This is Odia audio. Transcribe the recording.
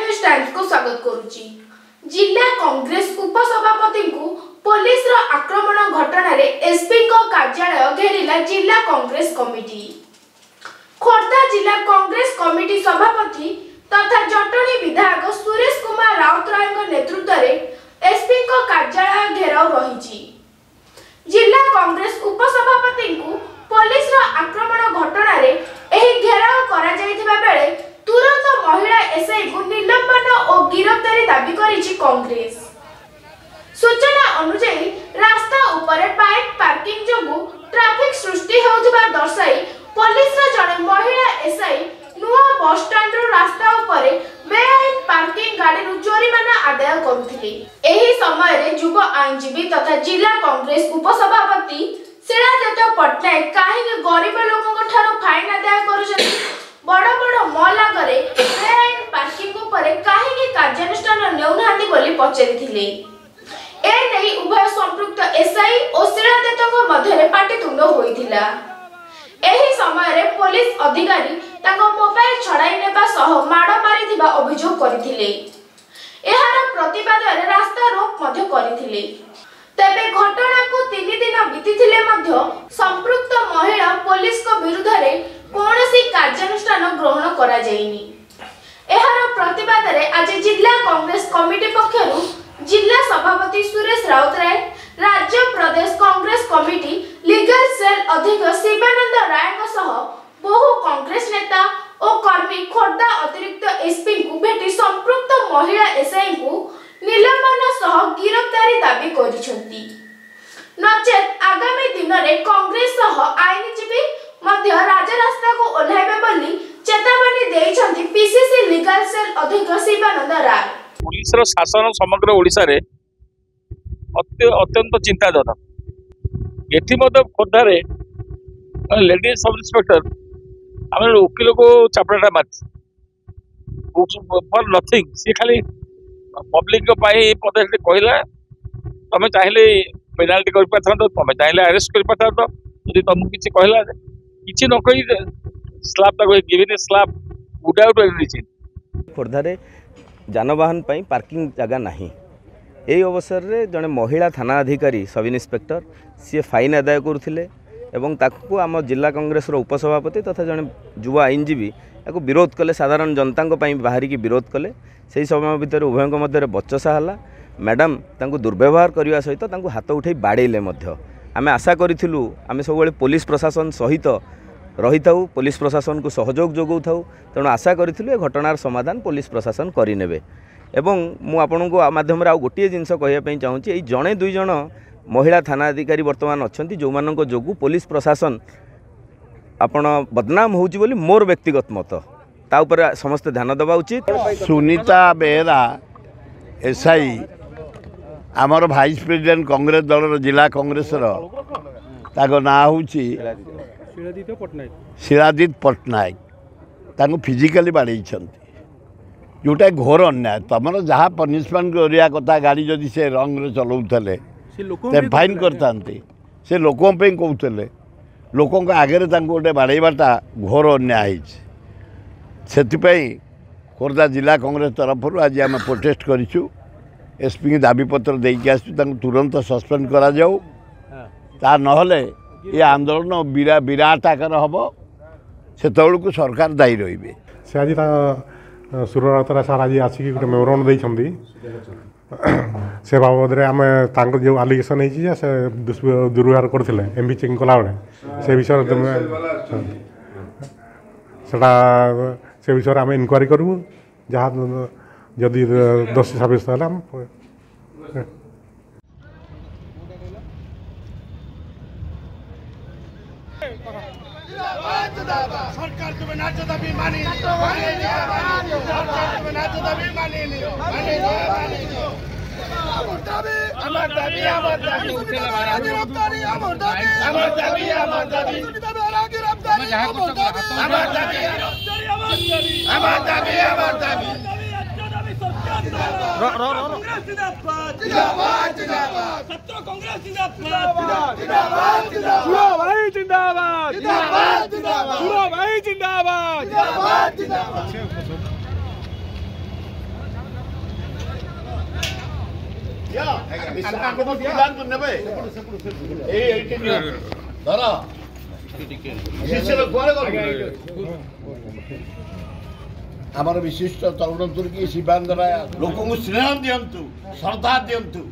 ନ୍ୟୁଜ୍ ଟାଇମ୍ସକୁ ସ୍ୱାଗତ କରୁଛି। ଜିଲ୍ଲା କଂଗ୍ରେସ ଉପସଭାପତିଙ୍କୁ ପୋଲିସର ଆକ୍ରମଣ ଘଟଣାରେ ଏସ୍ପିଙ୍କ କାର୍ଯ୍ୟାଳୟ ଘେରିଲା ଜିଲ୍ଲା କଂଗ୍ରେସ କମିଟି। ଖୋର୍ଦ୍ଧା ଜିଲ୍ଲା କଂଗ୍ରେସ କମିଟି ସଭାପତି ତଥା ଜଟଣୀ ବିଧାୟକ ସୁରେଶ କୁମାର ରାଉତରାୟଙ୍କ ନେତୃତ୍ୱରେ ଏସ୍ପିଙ୍କ କାର୍ଯ୍ୟାଳୟ ଘେରାଉ ରହିଛି ଜିଲ୍ଲା କଂଗ୍ରେସ ଉପସଭାପତିଙ୍କୁ ପୋଲିସର ଆକ୍ରମଣ ଘଟଣାରେ ଏହି ଘେରାଉ କରାଯାଇଥିବା ବେଳେ ତୁରନ୍ତ ମହିଳା ଏସ୍ଆଇକୁ ନିଲମ୍ବନ ଓ ଗିରଫଦାରୀ ଦାବି କରିଛି କଂଗ୍ରେସ ସୂଚନା ଅନୁଯାୟୀ ରାସ୍ତା ଉପରେ ବାଇକ୍ ପାର୍କିଂ ଯୋଗୁଁ ଟ୍ରାଫିକ୍ କାହିଁକି ଗରିବ ଲୋକଙ୍କ ଠାରୁ ଆଦାୟ କରୁଛନ୍ତି? ବଡ଼ ବଡ଼ ମଲ୍ ଆଗରେ ବେଆଇନ ପାର୍କିଂ ଉପରେ କାହିଁକି କାର୍ଯ୍ୟାନୁଷ୍ଠାନ ନେଉନାହାନ୍ତି ବୋଲି ପଚାରିଥିଲେ। ଏ ନେଇ ଉଭୟ ସମ୍ପୃକ୍ତ ଏସ୍ଆଇ ହୋଇଥିଲା ଏହି ସମୟରେ ପୋଲିସ ଅଧିକାରୀ ତାଙ୍କ ମୋବାଇଲ ଛଡ଼ାଇ ନେବା ସହ ମାଡ଼ ମାରିଥିବା ଅଭିଯୋଗ କରିଥିଲେ। ଏହାର ପ୍ରତିବାଦରେ ରାସ୍ତା ରୋକ ମଧ୍ୟ କରିଥିଲେ। ତେବେ ଘଟଣାକୁ ତିନି ଦିନ ବିତିଥିଲେ ମଧ୍ୟ ସମ୍ପୃକ୍ତ ମହିଳା ପୋଲିସଙ୍କ ବିରୁଦ୍ଧରେ କୌଣସି କାର୍ଯ୍ୟାନୁଷ୍ଠାନ ଗ୍ରହଣ କରାଯାଇନି। ଏହାର ପ୍ରତିବାଦରେ ଆଜି ଜିଲ୍ଲା କଂଗ୍ରେସ କମିଟି ପକ୍ଷରୁ ଜିଲ୍ଲା ସଭାପତି ସୁରେଶ ରାଉତରାୟ ରାଜ୍ୟ ପ୍ରଦେଶ କଂଗ୍ରେସ କମିଟି ଅଧିକ ଶିବାନନ୍ଦ ରାୟଙ୍କ ସହ ବହୁ କଂଗ୍ରେସ ନେତା ଓ କର୍ମୀ ଖୋର୍ଦ୍ଧା ଅତିରିକ୍ତ ଏସ୍ପିଙ୍କୁ ଭେଟି ସମ୍ପୃକ୍ତ ମହିଳା ଏସ୍ଆଇଙ୍କୁ ନିଲମ୍ବନ ସହ ଗିରଫଦାରୀ ଦାବି କରିଛନ୍ତି। ନଚେତ ଆଗାମୀ ଦିନରେ କଂଗ୍ରେସ ସହ ଆଇନଜୀବୀ ମଧ୍ୟ ରାଜରାସ୍ତାକୁ ଓହ୍ଲାଇବେ ବୋଲି ଚେତାବନୀ ଦେଇଛନ୍ତି ପିସିସି ଲିଗାଲ ସେଲ୍ ଅଧ୍ୟକ୍ଷ ଶିବାନନ୍ଦ ରାୟ। ପୁଲିସର ଶାସନ ସମଗ୍ର ଓଡ଼ିଶାରେ ଅତ୍ୟନ୍ତ ଚିନ୍ତାଜନକ। ଏଥିମଧ୍ୟ ଖୋର୍ଦ୍ଧାରେ लेडी सब इन्स्पेक्टर आम वकिल को चापड़ा मारे फर नथिंग सी खाली पब्लिक पदे कहला तुम्हें चाहिए पेनाल्टी कर तुम्हें चाहिए आरेस्ट कर पार जी तुमको किसी कहला किसी नक स्लाब गिविन स्लाब उडाउट खोर्धार जान बाहन पार्किंग जगह ना यही अवसर में जड़े महिला थाना अधिकारी, सब इन्स्पेक्टर सी फाइन आदाय करुले ଏବଂ ତାକୁ ଆମ ଜିଲ୍ଲା କଂଗ୍ରେସର ଉପସଭାପତି ତଥା ଜଣେ ଯୁବ ଆଇନଜୀବୀ ତାକୁ ବିରୋଧ କଲେ ସାଧାରଣ ଜନତାଙ୍କ ପାଇଁ ବାହାରିକି ବିରୋଧ କଲେ। ସେହି ସମୟ ଭିତରେ ଉଭୟଙ୍କ ମଧ୍ୟରେ ବଚସା ହେଲା। ମ୍ୟାଡ଼ାମ୍ ତାଙ୍କୁ ଦୁର୍ବ୍ୟବହାର କରିବା ସହିତ ତାଙ୍କୁ ହାତ ଉଠାଇ ବାଡ଼େଇଲେ ମଧ୍ୟ। ଆମେ ଆଶା କରିଥିଲୁ ଆମେ ସବୁବେଳେ ପୋଲିସ ପ୍ରଶାସନ ସହିତ ରହିଥାଉ ପୋଲିସ ପ୍ରଶାସନକୁ ସହଯୋଗ ଯୋଗାଉଥାଉ। ତେଣୁ ଆଶା କରିଥିଲୁ ଏ ଘଟଣାର ସମାଧାନ ପୋଲିସ ପ୍ରଶାସନ କରିନେବେ। ଏବଂ ମୁଁ ଆପଣଙ୍କୁ ଆ ମାଧ୍ୟମରେ ଆଉ ଗୋଟିଏ ଜିନିଷ କହିବା ପାଇଁ ଚାହୁଁଛି ଏଇ ଜଣେ ଦୁଇ ଜଣ ମହିଳା ଥାନା ଅଧିକାରୀ ବର୍ତ୍ତମାନ ଅଛନ୍ତି ଯେଉଁମାନଙ୍କ ଯୋଗୁଁ ପୋଲିସ ପ୍ରଶାସନ ଆପଣ ବଦନାମ ହେଉଛି ବୋଲି ମୋର ବ୍ୟକ୍ତିଗତ ମତ ତା ଉପରେ ସମସ୍ତେ ଧ୍ୟାନ ଦେବା ଉଚିତ ସୁନିତା ବେହେରା ଏସ୍ଆଇ ଆମର ଭାଇସ୍ ପ୍ରେସିଡେଣ୍ଟ କଂଗ୍ରେସ ଦଳର ଜିଲ୍ଲା କଂଗ୍ରେସର ତାଙ୍କ ନାଁ ହେଉଛି ଶିଳାଦିତ ପଟ୍ଟନାୟକ ତାଙ୍କୁ ଫିଜିକାଲି ବାଡ଼େଇଛନ୍ତି ଯେଉଁଟା ଘୋର ଅନ୍ୟାୟ ତୁମର ଯାହା ପନିସମେଣ୍ଟ କରିବା କଥା ଗାଡ଼ି ଯଦି ସେ ରଙ୍ଗରେ ଚଲାଉଥିଲେ ସେ ଫାଇନ୍ କରିଥାନ୍ତେ। ସେ ଲୋକଙ୍କ ପାଇଁ କହୁଥିଲେ। ଲୋକଙ୍କ ଆଗରେ ତାଙ୍କୁ ଗୋଟେ ବାଡ଼େଇବାଟା ଘୋର ଅନ୍ୟାୟ ହେଇଛି। ସେଥିପାଇଁ ଖୋର୍ଦ୍ଧା ଜିଲ୍ଲା କଂଗ୍ରେସ ତରଫରୁ ଆଜି ଆମେ ପ୍ରୋଟେଷ୍ଟ କରିଛୁ। ଏସ୍ପିଙ୍କୁ ଦାବିପତ୍ର ଦେଇକି ଆସିଛୁ। ତାଙ୍କୁ ତୁରନ୍ତ ସସ୍ପେଣ୍ଡ କରାଯାଉ। ତା ନହେଲେ ଏ ଆନ୍ଦୋଳନ ବିରା ବିରାଟ ଆକାର ହେବ। ସେତେବେଳକୁ ସରକାର ଦାୟୀ ରହିବେ। ସେ ଆଜି ତା ସୁରରାଉତରା ସାର୍ ଆଜି ଆସିକି ଗୋଟେ ମେମୋରାଣ୍ଡ ଦେଇଛନ୍ତି। ସେ ବାବଦରେ ଆମେ ତାଙ୍କର ଯେଉଁ ଆଲିଗେସନ୍ ହେଇଛି ଯେ ସେ ଦୁଷ୍ବ୍ୟ- ଦୁର୍ବ୍ୟବହାର କରିଥିଲେ ଏମ୍ ବି ଚେକିଂ କଲାବେଳେ ସେ ବିଷୟରେ ତୁମେ ସେଟା ସେ ବିଷୟରେ ଆମେ ଇନକ୍ୱାରି କରିବୁ। ଯାହା ଯଦି ଦୋଷୀ ସାବ୍ୟସ୍ତ ହେଲା ଆମେ সরকার তুমি ন্যায্য দাবি মানিয়ে সরকার তুমি ন্যায্য দাবি মানিয়ে নিও মানিয়ে নিও আমার দাবি আমার দাবি আমার দাবি আমার দাবি আমার দাবি আমার দাবি আমার দাবি আমার দাবি আমার দাবি আমার দাবি कांग्रेस जिंदाबाद जिंदाबाद जिंदाबाद सत्ता कांग्रेस जिंदाबाद जिंदाबाद जिंदाबाद जिंदाबाद जिंदाबाद जिंदाबाद जिंदाबाद जिंदाबाद जिंदाबाद धरा शिष्य ଆମର ବିଶିଷ୍ଟ ତରୁଣ ତୁର୍କୀ ଶିବାନନ୍ଦ ରାୟ ଲୋକଙ୍କୁ ସ୍ନେହ ଦିଅନ୍ତୁ ଶ୍ରଦ୍ଧା ଦିଅନ୍ତୁ